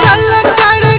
चल कर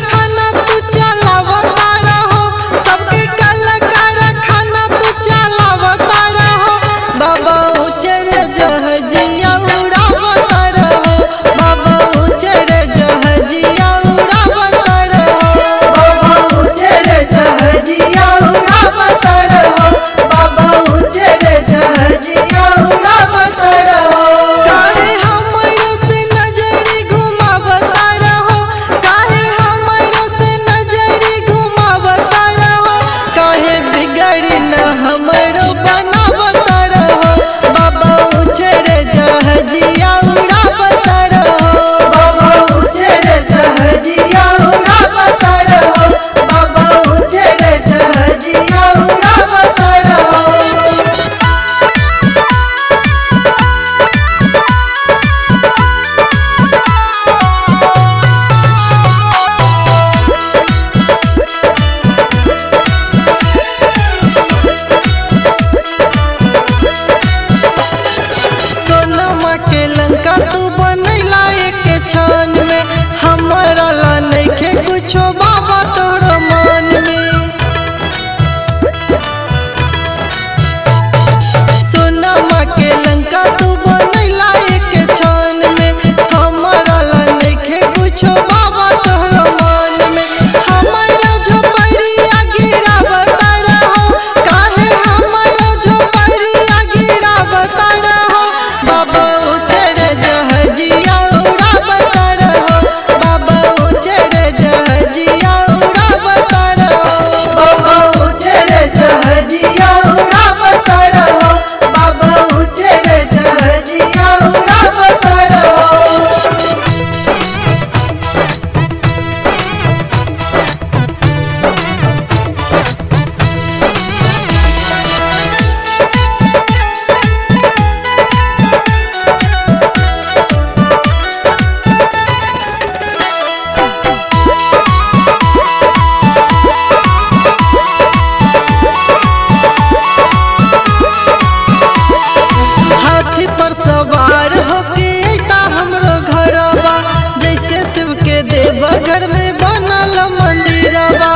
बगड़ में बनल मंदिरवा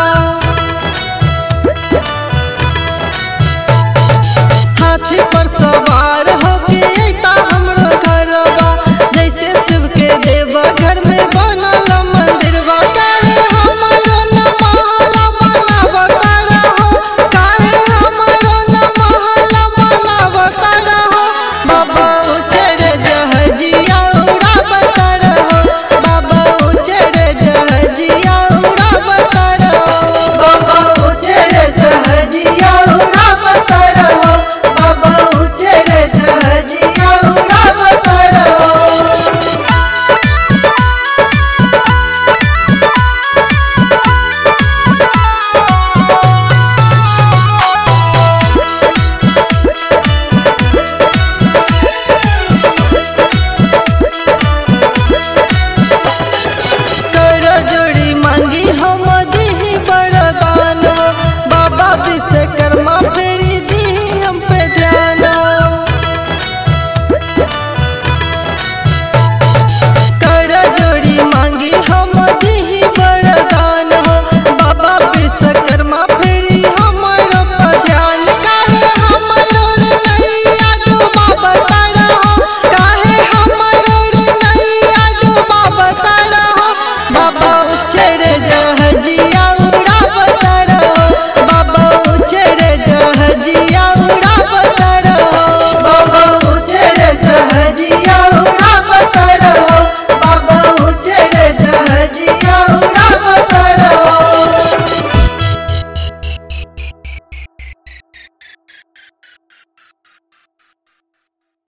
मांगी हम दी बरदान। बाबा विश्वकर्मा फेरी दी हम पे ध्यान। कर जोड़ी मांगी हम दी बरदान। बाबा विश्वकर्मा